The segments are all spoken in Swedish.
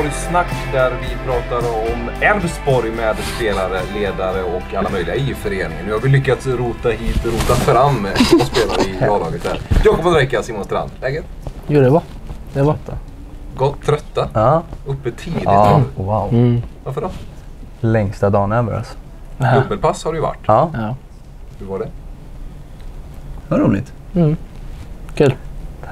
Elfsborg-snack där vi pratar om Elfsborg med spelare, ledare och alla möjliga i föreningen. Nu har vi lyckats rota hit, rota fram två spelare i A-laget här. Jakob Ondrejka, Simon Strand. Läget? Jo, det var. Det var. Gott trötta? Ja. Uppe tidigt? ja. nu. Wow. Mm. Varför då? Längsta dagen ever alltså. Dubbelpass har det ju varit. Ja. Ja. Hur var det? Vad roligt. Mm. Kul.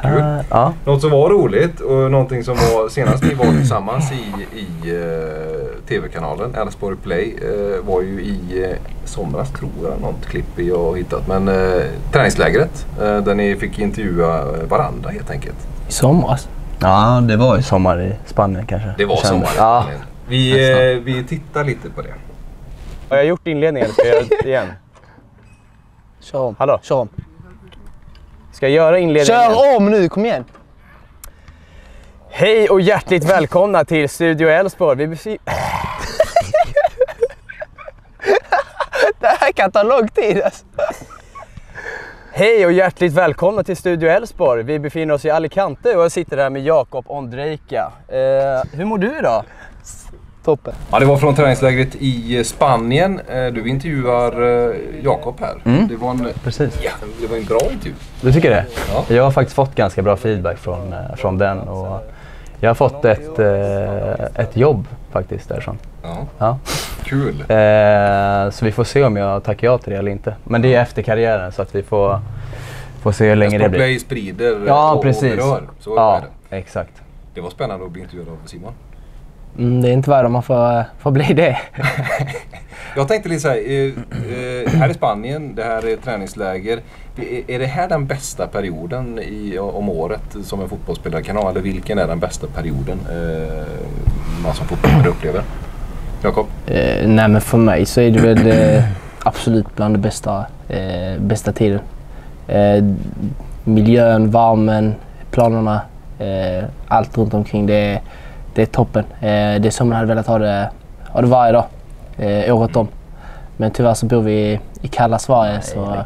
Kul. Eh, ja. Något som var roligt och någonting som var senast ni var tillsammans i, i uh, TV-kanalen Elfsborg Play uh, var ju i uh, somras tror jag, något klipp jag har hittat. Men uh, träningslägret där ni fick intervjua varandra helt enkelt. I somras. Ja, det var ju så. Sommar i Spanien kanske. Det var sommar. Ja. Vi, Nästan. vi tittar lite på det. Har jag gjort inledningen? Ska jag göra det igen? Kör om. Hallå? Kör om. Ska jag göra inledningen? Kör om nu, kom igen! Hej och hjärtligt välkomna till Studio Elfsborg. Vi befi- Det här kan ta lång tid alltså. Hej och hjärtligt välkomna till Studio Elfsborg. Vi befinner oss i Alicante och jag sitter här med Jakob Ondrejka. Eh, hur mår du idag? Toppen. Ja, det var från träningslägret i Spanien. Eh, Du intervjuar eh, Jakob här. Mm. Det, var en, Precis. ja, det var en bra intervju. Du tycker det? Ja. Jag har faktiskt fått ganska bra feedback från, eh, från den och jag har fått ett, eh, ett jobb faktiskt därifrån. Ja, Ja. kul. Eh, så vi får se om jag tackar ja till det eller inte. Men det är efter karriären så att vi får, får se hur länge det blir. Play sprider eh, Ja, och, precis. och berör. Så Ja, exakt. Det var spännande att bli intervjuad av Simon. Mm, det är inte värre om man får, får bli det. Jag tänkte lite så här, eh, eh, här i Spanien, det här är träningsläger. Är, det här den bästa perioden i, om året som en fotbollsspelare kan ha? Eller vilken är den bästa perioden eh, man som fotbollsspelare upplever? Jakob? Eh, nej men för mig så är det väl eh, absolut bland det bästa, eh, bästa tiden. Eh, miljön, värmen, planerna, eh, allt runt omkring det är, det är toppen. Eh, det är som man hade velat ha det, ha det varje dag, eh, året om. Men tyvärr så bor vi i, i kalla Sverige så...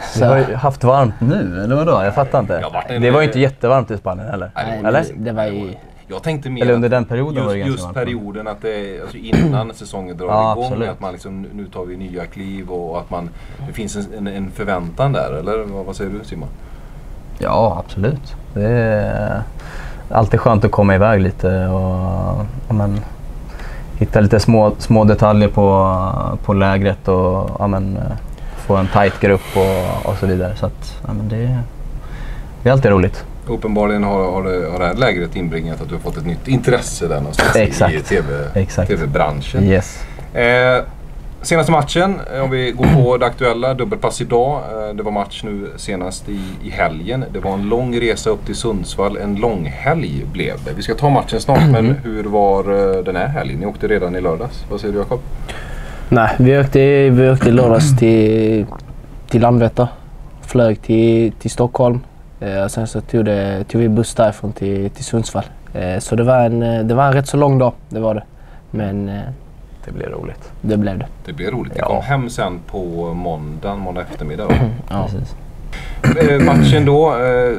så Vi har ju haft varmt nu, eller vadå? Jag fattar inte. Jag det var ju inte jättevarmt i Spanien heller. Nej, eller? det, var ju... Jag tänkte mer Eller under den perioden var det just, ganska just varmt. perioden att det alltså innan säsongen drar Ja, igång. absolut. Att man liksom, nu tar vi nya kliv och att man, det finns en, en, en förväntan där. Eller vad, vad säger du Simon? Ja, absolut. Det är alltid skönt att komma iväg lite och, och men, hitta lite små, små detaljer på, på lägret och ja, men, få en tight grupp och, och så vidare. Så att, ja, men det, det är alltid roligt. Uppenbarligen har, har, det, har det här lägret inbringat att du har fått ett nytt intresse där någonstans Exakt. i TV, Exakt. TV-branschen. Yes. Eh, senaste matchen, eh, om vi går på det aktuella, dubbelpass idag. Eh, det var match nu senast i, i helgen. Det var en lång resa upp till Sundsvall. En lång helg blev det. Vi ska ta matchen snart, men hur var eh, den här helgen? Ni åkte redan i lördags. Vad säger du Jakob? Nej, vi åkte, vi åkte i lördags till, till Landvetter. Flög till, till Stockholm. Eh, och sen så tog, det, tog vi buss därifrån till, till Sundsvall. Eh, så det var, en, det var en rätt så lång dag, det var det. Men Det blir roligt. det blev det. Det blev roligt. Ni Ja. kom hem sen på måndagen, måndag eftermiddag. va? Ja. Precis. Eh, matchen då, eh,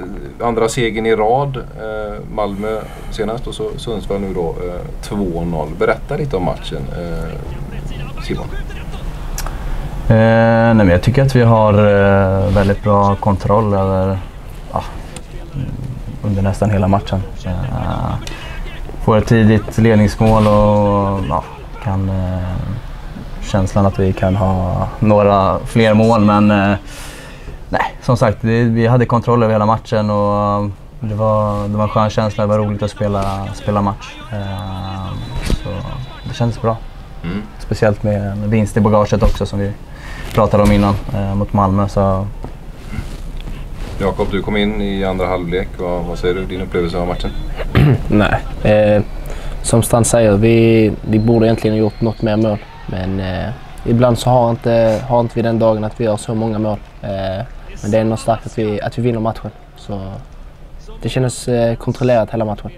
andra segern i rad. Eh, Malmö senast och så Sundsvall nu då eh, 2-0. Berätta lite om matchen eh, Simon. Eh, nej, men jag tycker att vi har eh, väldigt bra kontroll över ja, mm, under nästan hela matchen. Eh, får ett tidigt ledningsmål och ja, kan eh, känslan att vi kan ha några fler mål men eh, nej, som sagt vi hade kontroll över hela matchen och det var, det var en skön känsla. Det var roligt att spela, spela match. Eh, så det kändes bra. Mm. Speciellt med en vinst i bagaget också som vi pratade om innan eh, mot Malmö. Så Jakob, du kom in i andra halvlek. Vad, vad säger du? Din upplevelse av matchen? Nej. Eh, som Strand säger, vi, vi borde egentligen ha gjort något mer mål. Men eh, ibland så har inte, har inte vi den dagen att vi gör så många mål. Eh, men det är ändå starkt att vi, att vi vinner matchen. Så det kändes eh, kontrollerat hela matchen.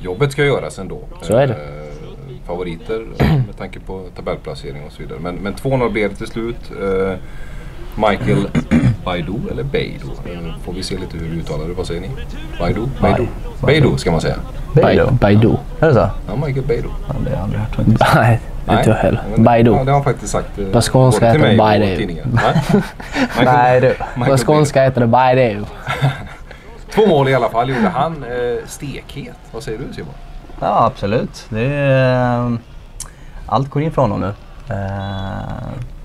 Jobbet ska göras ändå. Så är det. Eh, favoriter med tanke på tabellplacering och så vidare. Men, men 2-0 blev det till slut. Eh, Michael Baidu eller Beidou? Får vi se lite hur du uttalar det. Vad säger ni? Baidu? Beidou? Beidou ska man säga. Baidu. Baidu. Är det så? Ja, Michael Beidou. Ja, det har jag aldrig hört faktiskt. Nej, inte jag heller. Baidu. Ja, det har han faktiskt sagt. eh, På skånska både till heter det Baidu. Nej. Du. På skånska heter det Baidu. Två mål i alla fall gjorde han. Eh, stekhet. Vad säger du Simon? Ja, absolut. Det är, eh, allt går in för honom nu. Eh,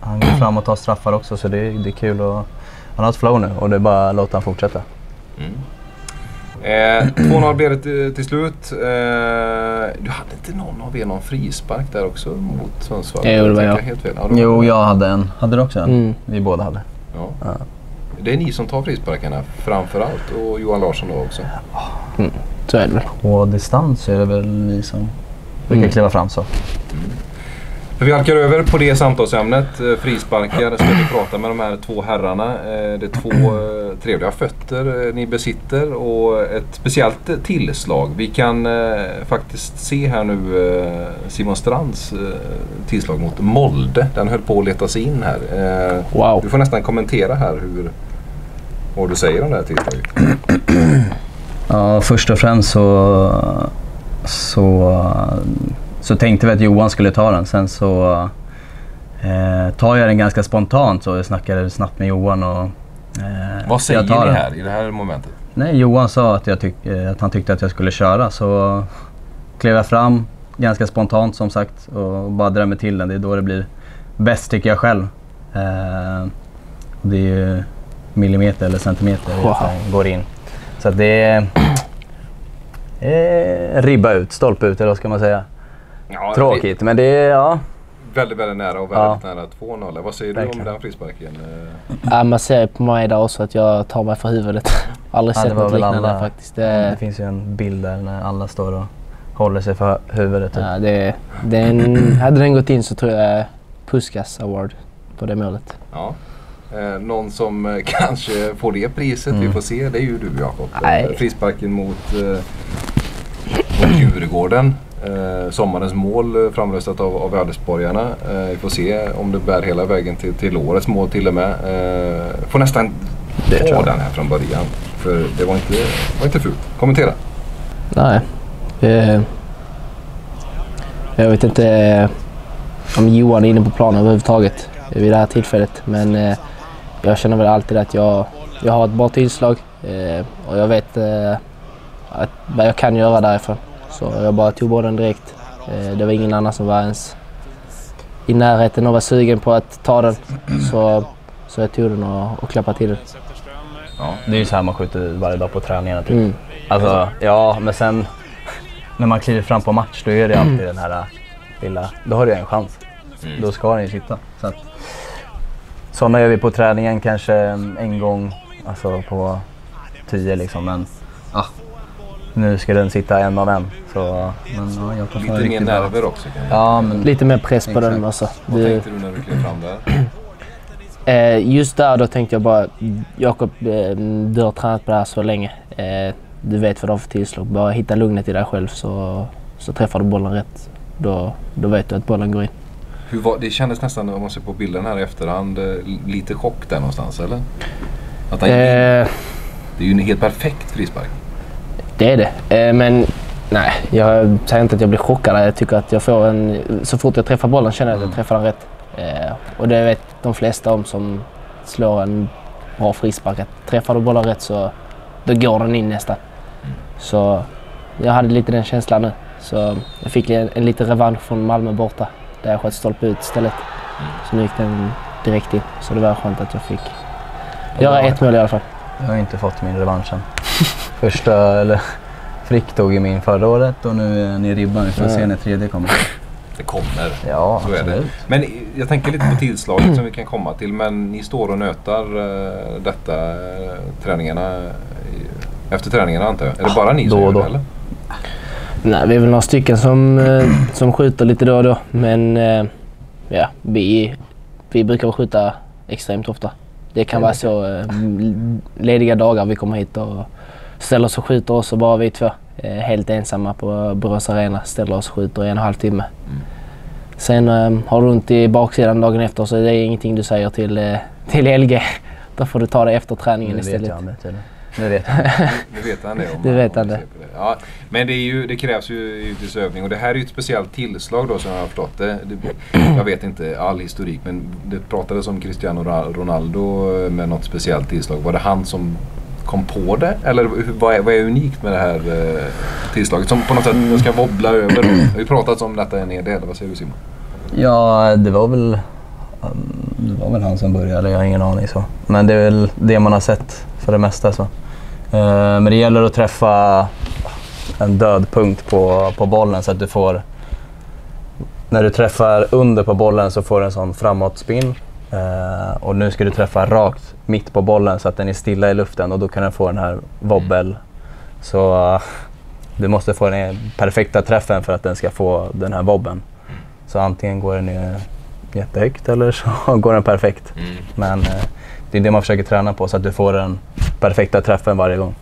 han går fram och tar straffar också så det, det är kul. Och, han har ett flow nu och det är bara att låta han fortsätta. Eh, 2-0 blev det till, till slut. Eh, du hade inte någon av er någon frispark där också mot Sundsvall? Jo, det var jag. Helt fel. Ja, var- Jo, jag hade en. Hade du också en? Mm. Vi båda hade. Ja. Det är ni som tar frisparkarna framför allt och Johan Larsson då också. Så är det väl. På distans är det väl ni som brukar Mm. kliva fram så. Vi halkar över på det samtalsämnet. Eh, Frisparkar. Ska vi prata med de här två herrarna. Eh, Det är två eh, trevliga fötter ni besitter och ett speciellt tillslag. Vi kan faktiskt se här nu Simon Strands tillslag mot Molde. Den höll på att leta sig in här. Wow. Du får nästan kommentera här hur, vad du säger om det här tillslaget. Ja, först och främst så, så, så tänkte vi att Johan skulle ta den. Sen så eh, tar jag den ganska spontant så jag snackade snabbt med Johan. Och, eh, Vad säger jag tar ni den. här i det här momentet? Nej, Johan sa att, jag tyck, eh, att han tyckte att jag skulle köra så klev jag fram ganska spontant som sagt och bara drämmer till den. Det är då det blir bäst tycker jag själv. Eh, det är ju millimeter eller centimeter Wow. som går in. Så att det är eh, ribba ut, stolpe ut eller vad ska man säga. Ja, Tråkigt men det är, ja. det Väldigt, väldigt nära och väldigt nära 2-0. Vad säger du Verkligen. om den frisparken? Ja, man ser på mig där också att jag tar mig för huvudet. Aldrig Ja, det sett var något liknande alla- faktiskt. Det Det, finns ju en bild där när alla står och håller sig för huvudet. Typ. ja, det, det är en, hade den gått in så tror jag Puskas Award på det målet. Ja. Eh, någon som eh, kanske får det priset, vi Mm. får se, det är ju du Jakob. Eh, frisparken mot, eh, mot Djurgården. Eh, sommarens mål eh, framröstat av, av Vänersborgarna. Eh, vi får se om det bär hela vägen till, till årets mål till och med. Eh, får nästan ta den här från början. För det var inte, var inte fult. Kommentera. Nej. Eh, jag vet inte eh, om Johan är inne på planen överhuvudtaget vid det här tillfället. Men eh, jag känner väl alltid att jag, jag har ett bra tillslag eh, och jag vet eh, att, vad jag kan göra därifrån. Så jag bara tog bollen direkt. Eh, det var ingen annan som var ens i närheten och var sugen på att ta den. Så, så jag tog den och, och klappade till den. Ja, det är ju så här man skjuter varje dag på träningarna. Typ. Mm. Alltså, ja, men sen när man kliver fram på match då är det alltid den här äh, lilla, då har du en chans. Då ska den ju sitta. Så att, sådana gör vi på träningen kanske en gång alltså på tio liksom. Men ah, nu ska den sitta en av en. Så, men, ja, jag tar Lite mer riktigt bra. nerver också. Kan jag. Ja, men Lite mer press på Exakt. den alltså. Vad Du- tänkte du när du klev fram där? Eh, just där då tänkte jag bara, Jakob, eh, du har tränat på det här så länge. Eh, du vet vad du har för tillslag. Bara hitta lugnet i dig själv så, så träffar du bollen rätt. Då, då vet du att bollen går in. Hur var, det kändes nästan, om man ser på bilden här i efterhand, lite chock där någonstans eller? Att han gick in. Eh, Det är ju en helt perfekt frispark. Det är det. Eh, men nej, jag säger inte att jag blir chockad. Jag tycker att jag får en... Så fort jag träffar bollen känner jag att jag träffar den rätt. Eh, och det vet de flesta om som slår en bra frispark. Att träffar du bollen rätt så då går den in nästan. Så jag hade lite den känslan nu. Så jag fick en, en liten revansch från Malmö borta. Där jag sköt stolpe ut istället. Så nu gick den direkt in. Så det var skönt att jag fick göra ett mål i alla fall. jag har inte fått min revansch än. Första, eller Frick tog ju min förra året och nu är ni ribban. Vi får se när tredje kommer. Det kommer. Ja, Så är det. absolut. Men jag tänker lite på tillslaget som vi kan komma till. Men ni står och nötar eh, detta eh, träningarna i- efter träningarna antar jag. Är det bara ni som då gör och det då. eller? Nej, vi är väl några stycken som, eh, som skjuter lite då och då. Men ja, vi, vi brukar skjuta extremt ofta. Det kan vara så lediga dagar vi kommer hit och ställer oss och skjuter oss och bara vi två. Eh, helt ensamma på Borås Arena. Ställer oss och skjuter i en och en halv timme. Sen eh, har du ont i baksidan dagen efter så det är ingenting du säger till, eh, till LG Då får du ta det efter träningen Nu vet istället. jag det. Nu vet jag. Nu vet han det. Om Det han- vet om han vi det. Ja, men det, är ju, det krävs ju givetvis övning och det här är ju ett speciellt tillslag då som jag har förstått det. det. Jag vet inte all historik men det pratades om Cristiano Ronaldo med något speciellt tillslag. Var det han som kom på det? Eller vad är, vad är unikt med det här eh, tillslaget som på något sätt ska wobbla över? Vi har ju pratat om detta en hel del. Vad säger du Simon? Ja, det var väl um, det var väl han som började, jag har ingen aning så. Men det är väl det man har sett för det mesta. Så. Eh, men det gäller att träffa en död punkt på, på bollen så att du får... När du träffar under på bollen så får du en sån framåtspinn. Eh, och nu ska du träffa rakt mitt på bollen så att den är stilla i luften och då kan den få den här wobbel. Så eh, du måste få den perfekta träffen för att den ska få den här wobben. Så antingen går den ner jättehögt eller så går den perfekt. Men eh, det är det man försöker träna på så att du får den perfekta träffen varje gång.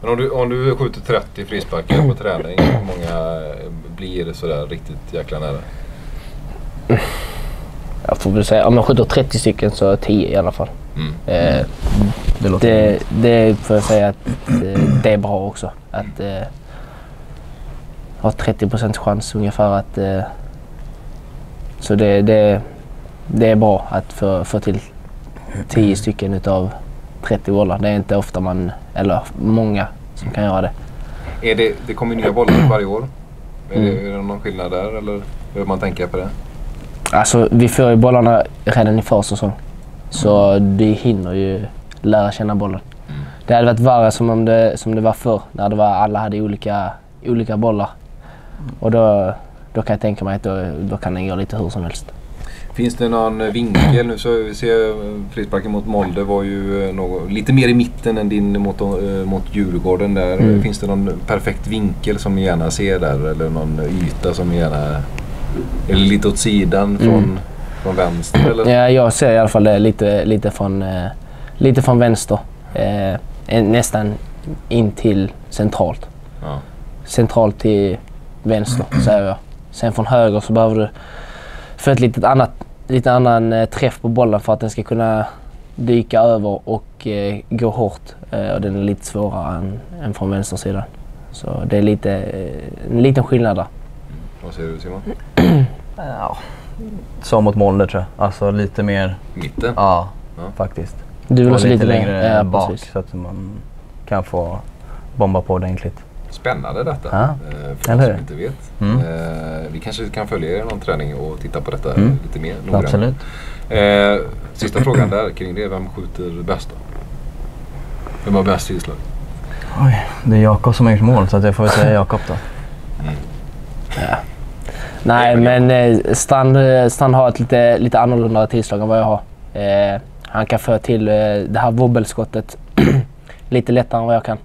Men om du, om du skjuter 30 frisparkar på träning, hur många blir sådär riktigt jäkla nära? Jag får väl säga, om jag skjuter 30 stycken så 10 i alla fall. Mm. Eh, Det låter det, det får jag säga att eh, det är bra också. Att eh, ha 30 procents chans ungefär att... Eh, så det, det, det är bra att få, få till 10 stycken utav 30 bollar. Det är inte ofta man, eller många, som kan göra det. Är det, det kommer nya bollar varje år. Är, det, Mm. är det någon skillnad där eller hur man tänker på det? Alltså vi får ju bollarna redan i försäsong. Så vi hinner ju lära känna bollen. Det hade varit värre som, om det, som det var förr när det var, alla hade olika, olika bollar. Och då, då kan jag tänka mig att då, då kan den gå lite hur som helst. Finns det någon vinkel? Nu så vi ser frisparken mot Molde var ju eh, något, lite mer i mitten än din mot, eh, mot Djurgården där. Mm. Finns det någon perfekt vinkel som ni gärna ser där? Eller någon yta som ni gärna... Eller lite åt sidan från, Mm. från vänster eller? Ja, jag ser i alla fall det lite, lite, från, eh, lite från vänster. Eh, nästan in till centralt. Ja. Centralt till vänster säger jag. Sen från höger så behöver du få ett litet annat, lite annan eh, träff på bollen för att den ska kunna dyka över och eh, gå hårt. Eh, och den är lite svårare än, än från vänstersidan. Så det är lite, eh, en liten skillnad där. Vad säger du Simon? Ja, som mot Molde tror jag. Alltså lite mer, Mitten? ja, Ja. faktiskt. Du vill också lite lite längre ja, bak precis. så att man kan få bomba på ordentligt. Spännande detta. Ja. eh, För Eller de som hur? inte vet. Mm. Eh, vi kanske kan följa er i någon träning och titta på detta Mm. lite mer noggrant. Absolut. Eh, sista frågan där kring det. Vem skjuter bäst då? Vem har bäst tillslag? Oj, det är Jakob som har gjort mål så att jag får väl säga Jakob då. Nej, men eh, Strand, eh, Strand har ett lite, lite annorlunda tillslag än vad jag har. Eh, han kan få till eh, det här wobbelskottet lite lättare än vad jag kan.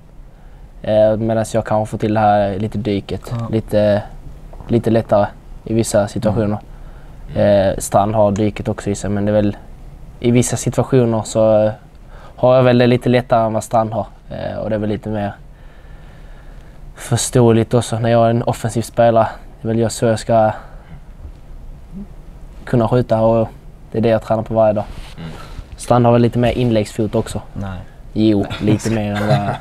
Eh, Medan jag kan få till det här lite dyket Ja. lite, lite lättare i vissa situationer. Eh, Strand har dyket också i sig men det är väl i vissa situationer så eh, har jag väl det lite lättare än vad Strand har. Och det är väl lite mer förståeligt också när jag är en offensiv spelare. Det är väl jag så jag ska kunna skjuta och det är det jag tränar på varje dag. Mm. Strand har väl lite mer inläggsfot också. Nej. Jo, lite mer än vad,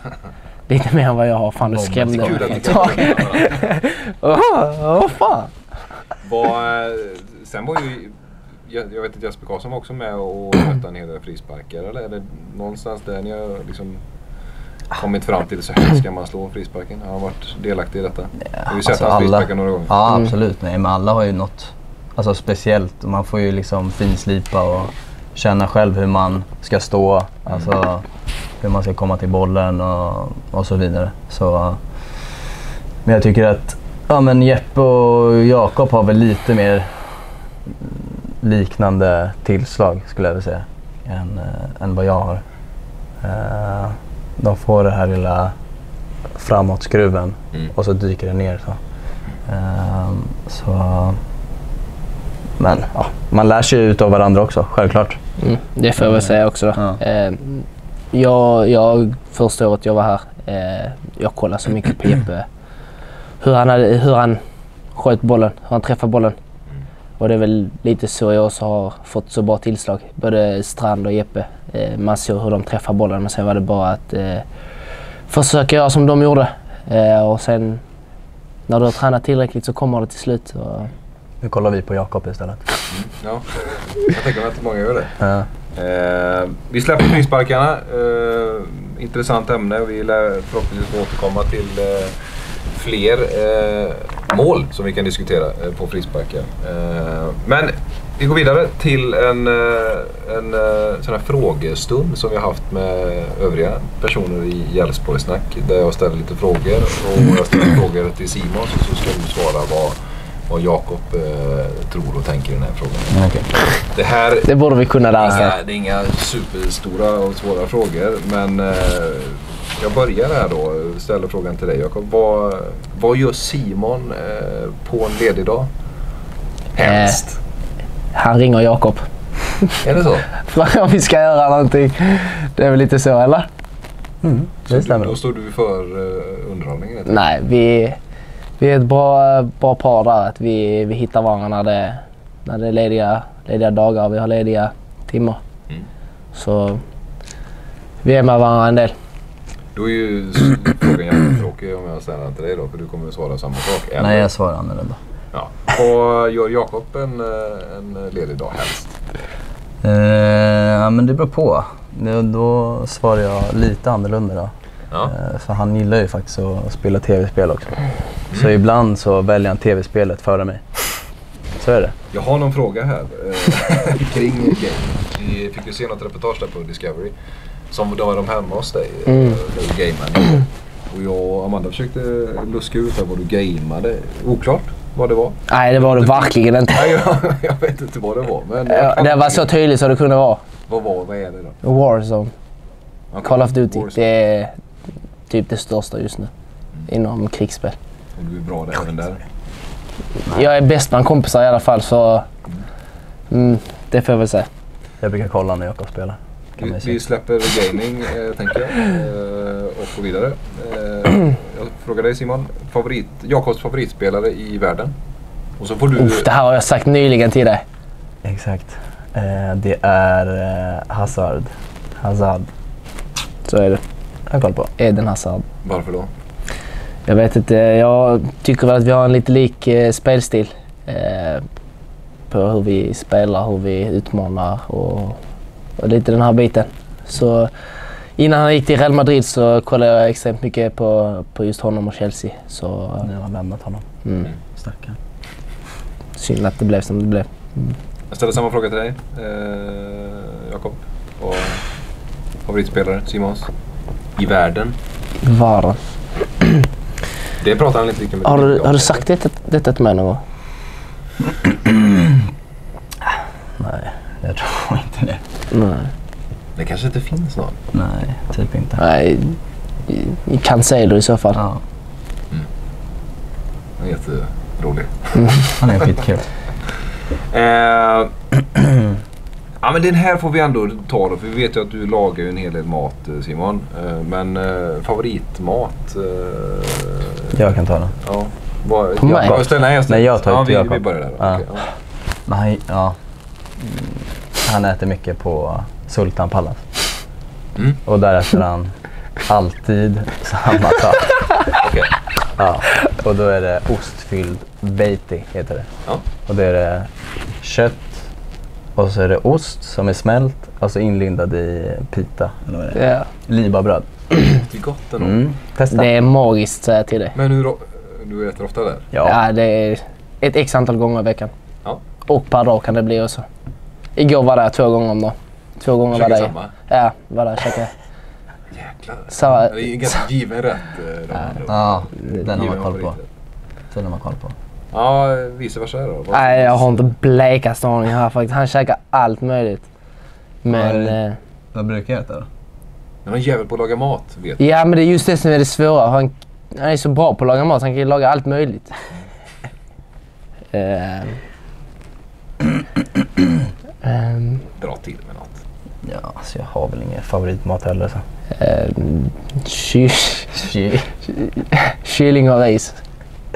lite mer än vad jag har. Fan, du skrämde mig ett tag. vad fan. Eh, sen var ju, jag, jag vet att Jesper Karlsson var också med och mötte en hel del frisparkar. Eller är det någonstans där ni har liksom kommit fram till så här ska man slå frisparken? Har han varit delaktig i detta? har vi sett alltså hans frisparkar några gånger? Ja, Mm. absolut. Nej, men alla har ju något alltså, speciellt. Man får ju liksom finslipa och känna själv hur man ska stå. Alltså hur man ska komma till bollen och, och så vidare. Så, men jag tycker att ja, men Jeppe och Jakob har väl lite mer liknande tillslag skulle jag vilja säga. Än, eh, än vad jag har. Eh, de får det här lilla framåtskruven Mm. och så dyker det ner. Så. Ehm, så men ja, man lär sig ju utav varandra också, självklart. Mm, det får jag väl säga också. Ja. Eh, jag, jag, första året jag var här, eh, jag kollade så mycket på Jeppe. Hur han, hade, hur han sköt bollen, hur han träffade bollen. Och det är väl lite så jag också har fått så bra tillslag. Både Strand och Jeppe. Eh, man såg hur de träffar bollen men sen var det bara att eh, försöka göra som de gjorde. Eh, och sen när du har tränat tillräckligt så kommer det till slut. Och, Nu kollar vi på Jakob istället. Ja, jag tänker mig att många gör det. Ja. Eh, vi släpper frisparkarna. Eh, intressant ämne. Vi lär förhoppningsvis återkomma till eh, fler eh, mål som vi kan diskutera eh, på frisparkar. Eh, men vi går vidare till en, eh, en eh, sån här frågestund som vi har haft med övriga personer i Gälsborgssnack. Där jag ställer lite frågor och jag ställer frågor till Simon så, så ska du svara vad, vad Jakob eh, tror och tänker i den här frågan. Okej. Det här det borde vi kunna sig. inga, det är inga superstora och svåra frågor men eh, jag börjar här då. Ställer frågan till dig Jakob. Vad, vad gör Simon eh, på en ledig dag? Helst. Han ringer Jakob. Är det så? Frågar om vi ska göra någonting. Det är väl lite så eller? Mm, så det stämmer. då står du för uh, underhållningen? Nej, vi, vi är ett bra, bra par där. Att vi, vi hittar varandra när det, när det är lediga, lediga dagar och vi har lediga timmar. Mm. Så vi är med varandra en del. Då är ju frågan jättetråkig om jag ställer den till dig då. För du kommer att svara samma sak. Eller? Nej, jag svarar annorlunda. Ja. Vad gör Jakob en, eh, en ledig dag helst? Eh, ja, men det beror på. Det, då svarar jag lite annorlunda då. Ja. Eh, för han gillar ju faktiskt att spela tv-spel också. Så ibland så väljer han tv-spelet före mig. Så är det. Jag har någon fråga här eh, kring game. Vi fick ju se något reportage där på Discovery. Som då var de hemma hos dig eh, Mm. gameade. Och jag och Amanda försökte luska ut vad du gameade. Oklart vad det var. Nej, det var det verkligen inte. Nej, jag, jag vet inte vad det var. Men Ja, Det var så tydligt så det kunde vara. Vad var vad är det då? Warzone. Okej, Call of Duty. Warzone. Det är typ det största just nu. Inom krigsspel. Och du är bra där, även där. Jag är bäst bland kompisar i alla fall så mm, det får jag väl säga. Jag brukar kolla när Jakob spelar. Kan Vi, vi släpper gaming eh, tänker jag. Eh, och går vidare. Eh, jag frågar dig Simon. Favorit, Jakobs favoritspelare i världen? Och så får du... Uff, det här har jag sagt nyligen till dig. Exakt. Eh, det är eh, Hazard. Hazard. Så är det. Jag har koll på. Eden Hazard. Varför då? Jag vet inte. Jag tycker väl att vi har en lite lik eh, spelstil. Eh, på hur vi spelar, hur vi utmanar och, och lite den här biten. Så innan han gick till Real Madrid så kollade jag extremt mycket på, på just honom och Chelsea. Så Nu har han lämnat honom. mm, Stackarn. synd att det blev som det blev. Jag ställer samma fråga till dig eh, Jakob. Och favoritspelare Simons? I världen? Varen. Det pratar han lite mycket Har du, om. har du sagt detta, detta till mig någon gång? Nej, jag tror inte det. Nej. Det kanske inte finns någon. Nej, typ inte. Nej. Cancelo i så fall. Ja, Han är jätterolig. han är skitkul. Eh, ja men den här får vi ändå ta då. För vi vet ju att du lagar ju en hel del mat eh, Simon. Eh, men eh, favoritmat? Eh, Jag kan ta den. Ja. Vad, På mig? Jag ställer, nej, jag. Nej, jag tar ja, vi, vi börjar där. Ja. Okej, ja. Men han, ja. Mm, han äter mycket på Sultan Palace. Mm. Och där äter han alltid samma sak. Okej. Ja. Och då är det ostfylld beiti, heter det. Ja. Och då är det kött och så är det ost som är smält och så inlindad i pita. Eller vad är det? Ja. Libabröd. Det är gott ändå. Mm. Testa. Det är magiskt säger jag till dig. Men hur, du äter ofta där? Ja. Ja, det är ett x antal gånger i veckan. Ja. Och per dag kan det bli också. Igår var det två gånger om dagen. Två gånger var det. samma? Ja, var det käkade. Jäklar. Så, Det är en ganska given rätt. eh, andra. Ja, den har man koll på. Den har man koll på. Ja, vice versa då? Nej, jag har inte blekaste aning här faktiskt. Han käkar allt möjligt. Men... Ja, eh, Vad brukar jag äta då? Han är en jävel på att laga mat, vet. Ja, men det är just det som är det svåra. Han, han är så bra på att laga mat. Han kan ju laga allt möjligt. Ehm. Ehm, Dra till med något. Ja, alltså jag har väl ingen favoritmat heller. Så. ehm, ky- Kylling och ris.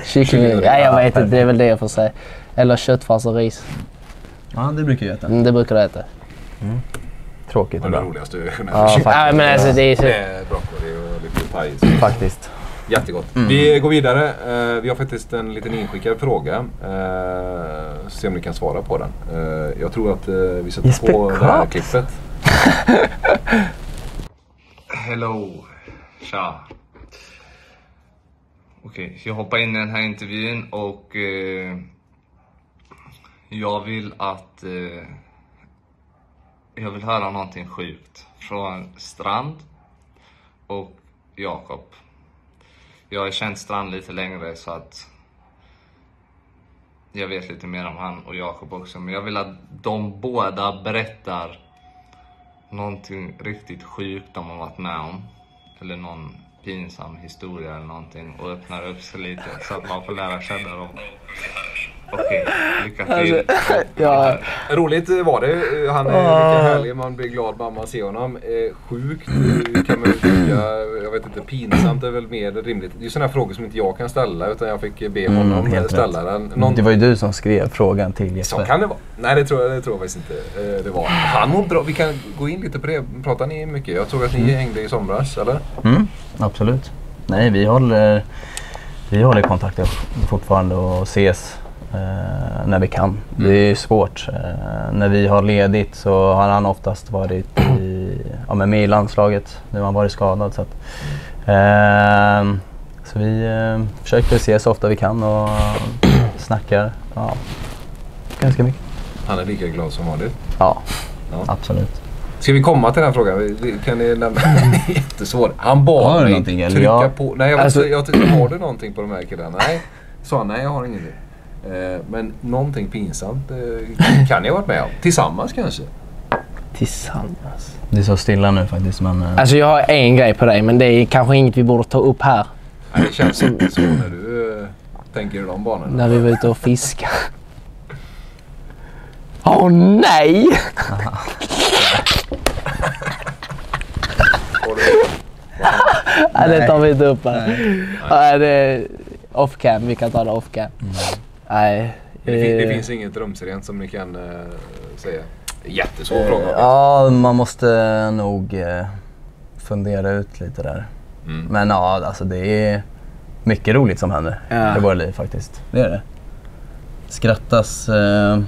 Kyckling Ja, jag vet inte. Det är väl det jag får säga. Eller köttfärs och ris. Ja, det brukar jag äta. Mm, det brukar du äta. Tråkigt Det var det roligaste du kunde Ja. Ja, men alltså det är så... Med broccoli och lite paj. Faktiskt. Jättegott. Vi går vidare. Eh, vi har faktiskt en liten inskickad fråga. Uh, se om ni kan svara på den. Eh, jag tror att eh, vi sätter Jesper på det här klippet. Hello. Tja. Okej, jag hoppar in i den här intervjun och eh, jag vill att eh, jag vill höra någonting sjukt från Strand och Jakob. Jag har känt Strand lite längre så att jag vet lite mer om han och Jakob också. Men jag vill att de båda berättar någonting riktigt sjukt de har varit med om. Eller någon pinsam historia eller någonting och öppnar upp sig lite så att man får lära känna dem. Okej, lycka till. Ja, Roligt var det. Han är mycket härlig. Man blir glad bara man ser honom. Eh, sjukt kan man ju tycka. Jag vet inte. Pinsamt är väl mer rimligt. Det är sådana frågor som inte jag kan ställa utan jag fick be Mm, honom helt ställa rätt. den. Någon, Det var ju du som skrev frågan till Så Jesper. kan det vara. Nej det tror jag, det tror jag faktiskt inte eh, det var. Han mår bra. Vi kan gå in lite på det. Pratar ni mycket? Jag såg att ni hängde i somras eller? Mm, absolut. Nej, vi håller, vi håller kontakt fortfarande och ses eh, när vi kan. Det är ju svårt. Eh, när vi har ledigt så har han oftast varit i, ja, men med i landslaget. Nu har han varit skadad. Så, att, eh, så vi eh, försöker ses så ofta vi kan och snackar ja, ganska mycket. Han är lika glad som vanligt. Ja, Ja. absolut. Ska vi komma till den här frågan? Kan ni lämna? Jättesvår. Han bad mig trycka Ja. på. Nej, jag, Alltså- jag tyckte, har du någonting på de här killarna? Nej, sa han. Nej, jag har ingenting. Eh, men någonting pinsamt eh, kan ni ha varit med om. Tillsammans kanske? Tillsammans. Det är så stilla nu faktiskt men eh, Alltså jag har en grej på dig men det är kanske inget vi borde ta upp här. Nej, det känns inte så när du eh, tänker i de banorna. När vi var ute och fiskade. Åh nej! Har du- Nej, det tar vi inte upp här. Nej, det är off cam. Vi kan ta det off cam. Nej. Det, eh, finns inget rumsrent som ni kan eh, säga. Jättesvår fråga. Ja, man måste nog eh, fundera ut lite där. Mm. Men ja, alltså det är mycket roligt som händer Ja. i våra liv faktiskt. Det är det. Skrattas... Eh,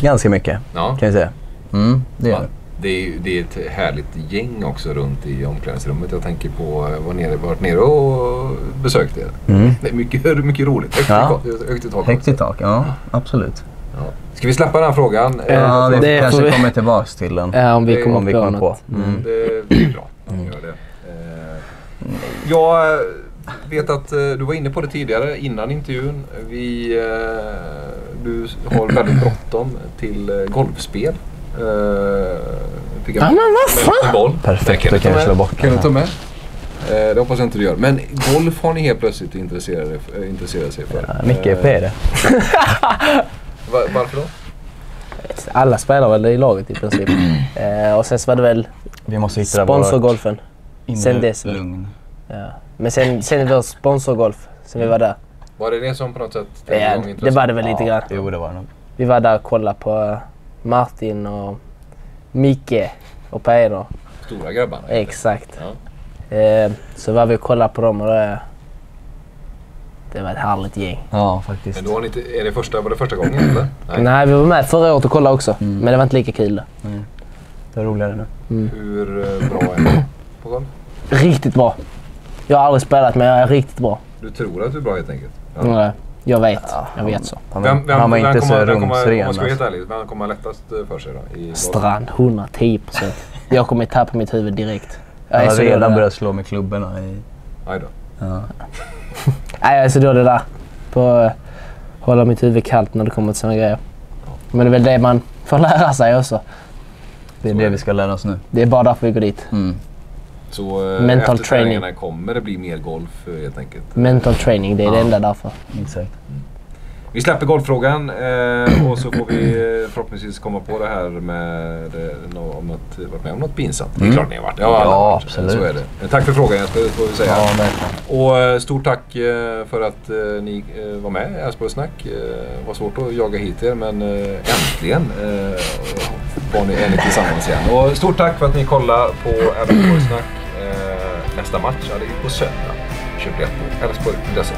Ganska mycket Ja. kan jag säga. Mm, det är Ja, det. det, är, det är ett härligt gäng också runt i omklädningsrummet. Jag tänker på, jag var nere, varit nere och besökt er. Mm. Det är mycket, mycket roligt. Högt, Ja. i, tak högt i tak, ja absolut. Ja. Ska vi släppa den här frågan? Eh, Ja, vi det kanske vi- kommer tillbaks till den. Ja, om vi Det- kommer om vi kommer på. Mm. Det blir bra. Gör det. Eh, Jag vet att eh, du var inne på det tidigare innan intervjun. Vi, eh, du har väldigt bråttom till eh, golfspel. Eh, fick Ja, men vad fan! Perfekt, Det då kan du jag ta slå med. bort Kan du ta med? Eh, Det hoppas jag inte du gör. Men golf har ni helt plötsligt intresserat, eh, intresserat sig för. Ja, Mycket Eh, EP är det. va- Varför då? Alla spelar väl i laget i princip. eh, och sen så var det väl Vi måste hitta sponsorgolfen. sen dess. lugn. Ja. Men sen, sen var det sponsorgolf sen vi var där. Var det det som på något sätt Ja, igång det var det väl lite Ja, grann. Jo, det var det. Vi var där och kollade på eh, Martin och Micke och Peder. Stora grabbarna. Exakt. Ja. Eh, så var vi och kollade på dem och det, det var ett härligt gäng. Ja, faktiskt. Men då har ni inte, är det första, var det första gången eller? Nej. vi var med förra året och kollade också. Men det var inte lika kul. då. Det är roligare nu. Hur eh, bra är ni på golf? Riktigt bra. Jag har aldrig spelat men jag är riktigt bra. Du tror att du är bra helt enkelt? Ja. Nej, Jag vet. Jag vet så. Han, Vem, vem, han var inte så kommer, Om rumsren. man ska vara helt alltså. ärlig, vem kommer lättast eh, för sig då? I? Strand, 110 procent. Jag kommer tappa mitt huvud direkt. Jag har redan börjat slå med klubborna i... Aj då. Ja. Nej, jag är så dålig där. På att hålla mitt huvud kallt när det kommer till sådana grejer. Men det är väl det man får lära sig också. Det är Så det vi det. ska lära oss nu. Det är bara därför vi går dit. Mm. Så eh, Mental efter training. träningarna kommer det bli mer golf eh, helt enkelt? Mental training, det är det Ja. enda därför. Exakt. Vi släpper golffrågan eh, och så får vi eh, förhoppningsvis komma på det här med eh, om något, varit med om något pinsamt. Det är Mm. klart ni har varit. Alla Ja, varit. absolut. Så är det. Tack för frågan Jesper, får vi säga. Ja. Och eh, stort tack eh, för att ni var med i Elfsborgssnack. Det var svårt att jaga hit er men äntligen var ni, ni tillsammans igen. Och stort tack för att ni kollar på Elfsborgssnack. Eh, nästa match, ja, är på söndag. Köp rätt på elfsborg.se.